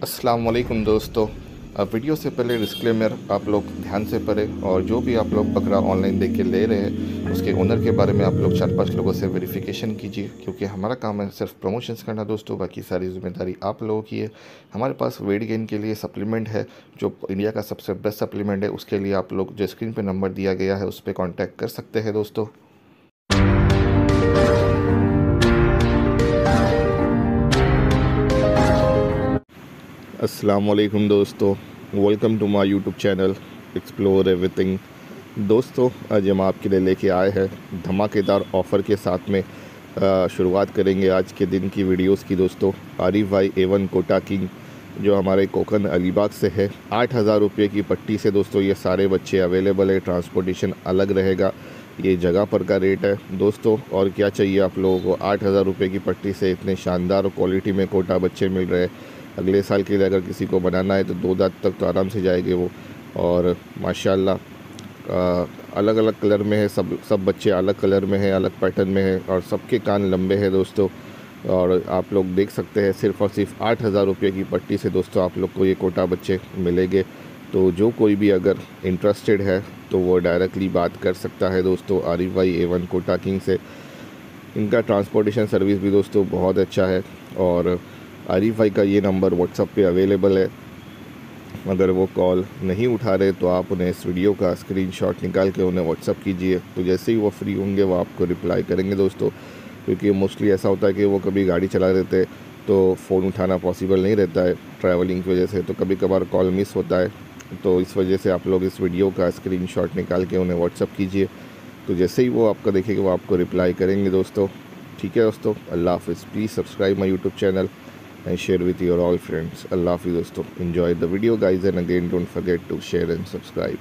वालेकुम दोस्तों। वीडियो से पहले डिस्क्लेमर आप लोग ध्यान से पढ़ें और जो भी आप लोग बकरा ऑनलाइन देख के ले रहे हैं, उसके ओनर के बारे में आप लोग चार पाँच लोगों से वेरिफिकेशन कीजिए, क्योंकि हमारा काम है सिर्फ़ प्रमोशंस करना दोस्तों, बाकी सारी ज़िम्मेदारी आप लोगों की है। हमारे पास वेट गेन के लिए सप्लीमेंट है, जो इंडिया का सबसे बेस्ट सप्लीमेंट है, उसके लिए आप लोग जो स्क्रीन पर नंबर दिया गया है, उस पर कॉन्टैक्ट कर सकते हैं दोस्तों। अस्सलाम वालेकुम दोस्तों। Welcome to my YouTube channel explore everything दोस्तों, आज हम आपके लिए लेके आए हैं धमाकेदार ऑफ़र के साथ में शुरुआत करेंगे आज के दिन की वीडियोस की, दोस्तों। आरिफ भाई एवन कोटा किंग, जो हमारे कोकन अलीबाग से है, आठ हज़ार रुपये की पट्टी से, दोस्तों, ये सारे बच्चे अवेलेबल है। ट्रांसपोर्टेशन अलग रहेगा, ये जगह पर का रेट है। दोस्तों, और क्या चाहिए आप लोगों को? आठ हज़ार रुपये की पट्टी से इतने शानदार क्वालिटी में कोटा बच्चे मिल रहे हैं। अगले साल के लिए अगर किसी को बनाना है तो दो दांत तक तो आराम से जाएँगे वो। और माशाल्लाह अलग अलग कलर में है, सब सब बच्चे अलग कलर में है, अलग पैटर्न में है और सबके कान लंबे हैं दोस्तों। और आप लोग देख सकते हैं, सिर्फ़ और सिर्फ़ आठ हज़ार रुपये की पट्टी से दोस्तों आप लोग को ये कोटा बच्चे मिलेंगे। तो जो कोई भी अगर इंटरेस्टेड है तो वो डायरेक्टली बात कर सकता है दोस्तों, आरिफ भाई एवन कोटा किंग से। इनका ट्रांसपोर्टेशन सर्विस भी दोस्तों बहुत अच्छा है और आरिफ भाई का ये नंबर व्हाट्सअप पे अवेलेबल है। अगर वो कॉल नहीं उठा रहे तो आप उन्हें इस वीडियो का स्क्रीनशॉट निकाल के उन्हें व्हाट्सअप कीजिए। तो जैसे ही वो फ्री होंगे, वो आपको रिप्लाई करेंगे दोस्तों। क्योंकि मोस्टली ऐसा होता है कि वो कभी गाड़ी चला रहे थे तो फ़ोन उठाना पॉसिबल नहीं रहता है ट्रैवलिंग की वजह से। तो कभी कभार कॉल मिस होता है तो इस वजह से आप लोग इस वीडियो का स्क्रीन निकाल के उन्हें व्हाट्सअप कीजिए। तो जैसे ही वो आपका देखेंगे, वो आपको रिप्लाई करेंगे दोस्तों। ठीक है दोस्तों, अल्लाह हाफिज़। Please subscribe my YouTube channel and share with your all friends. Allah Hafiz Enjoy the video guys and again don't forget to share and subscribe.